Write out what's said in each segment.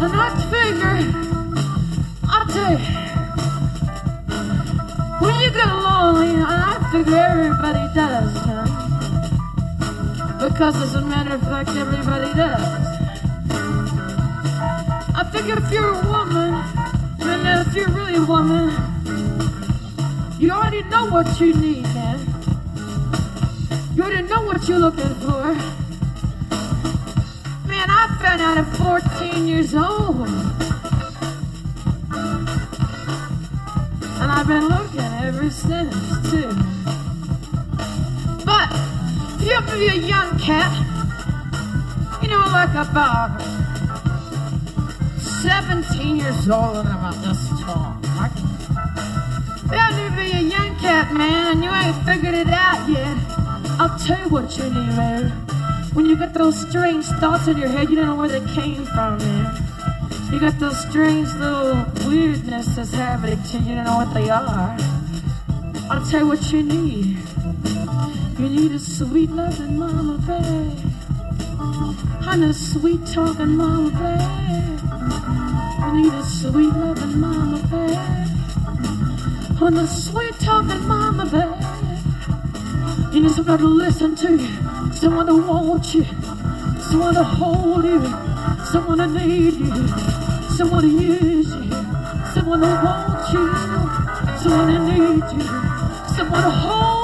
Een hartvinger. Atte. When you get lonely, I figure everybody does, huh? Because as a matter of fact, everybody does. I figure if you're a woman, and if you're really a woman, you already know what you need, man. You already know what you're looking for. I found out at 14 years old. And I've been looking ever since, too. But if you ever be a young cat, you know, like a barber, 17 years old and about this tall. If you ever be a young cat, man, and you ain't figured it out yet, I'll tell you what you need, baby. When you get those strange thoughts in your head, you don't know where they came from, man. You got those strange little weirdness that's happening to you, you don't know what they are. I'll tell you what you need. You need a sweet loving mama, babe. And a sweet talking mama, babe. You need a sweet loving mama, babe. And a sweet talking mama, babe. You need somebody to listen to you, someone to want you, someone to hold you, someone to need you, someone to use you, someone to want you, someone to need you, someone to hold you,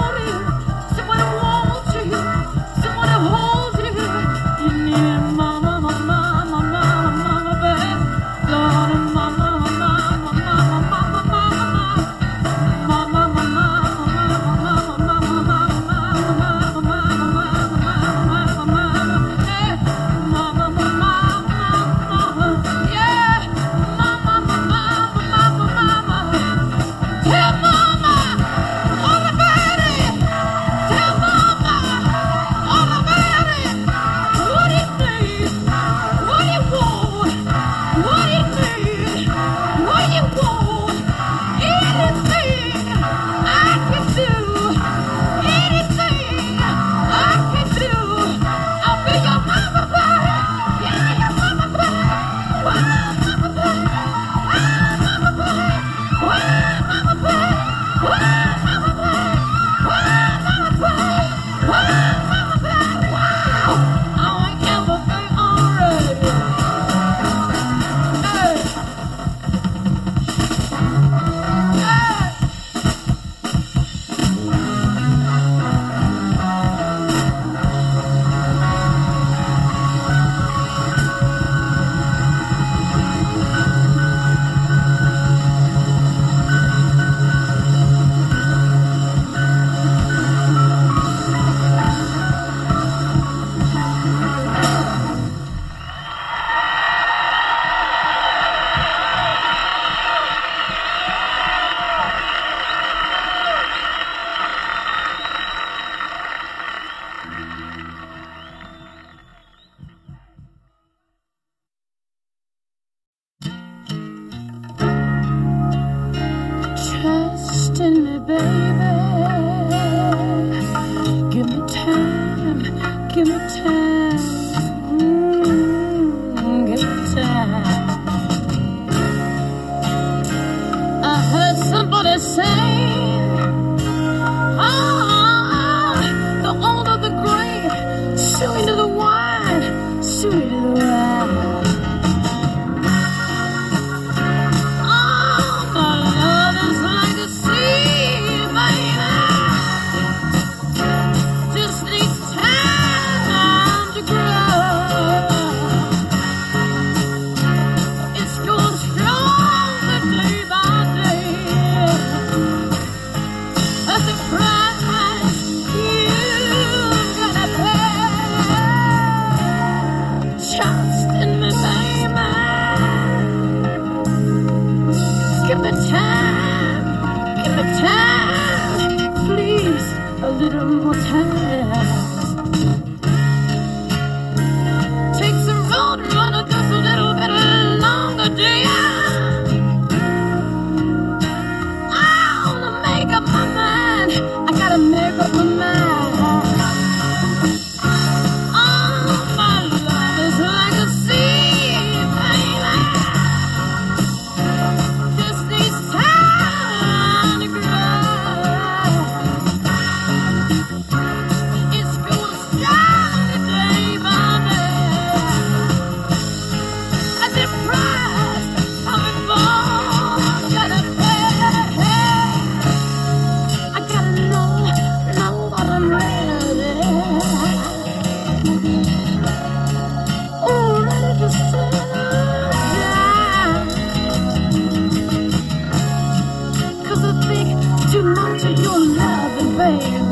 of your loving, baby. Yeah,